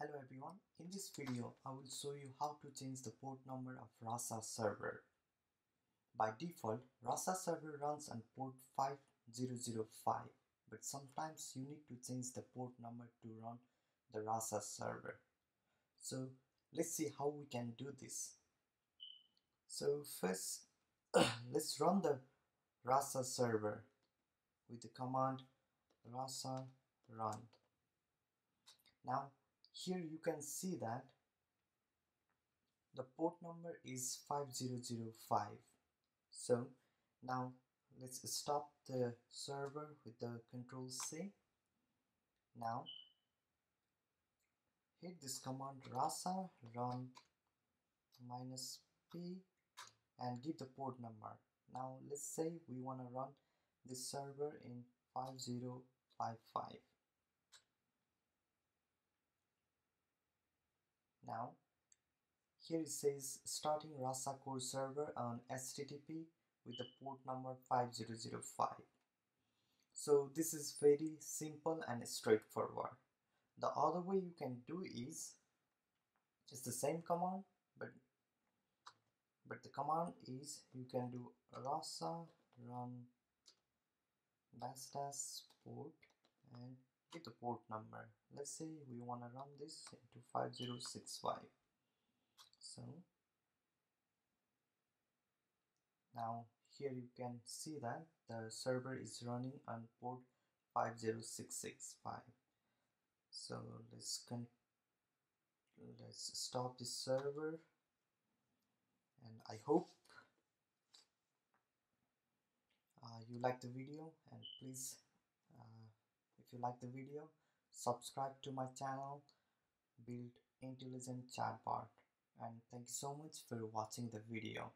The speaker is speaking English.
Hello everyone, in this video I will show you how to change the port number of Rasa server. By default, Rasa server runs on port 5005 but sometimes you need to change the port number to run the Rasa server. So let's see how we can do this. So first let's run the Rasa server with the command rasa run. Now here you can see that the port number is 5005 so now let's stop the server with the control C. Now hit this command rasa run minus p and give the port number. Now let's say we want to run this server in 5055 now here it says starting Rasa core server on HTTP with the port number 5005 so this is very simple and straightforward. The other way you can do is it's the same command but but the command is you can do rasa run dash dash port and get the port number. Let's say we want to run this into 5065 so now here you can see that the server is running on port 50665 so let's con let's stop this server and I hope uh, you like the video and please uh, if you like the video subscribe to my channel build intelligent chatbot and thank you so much for watching the video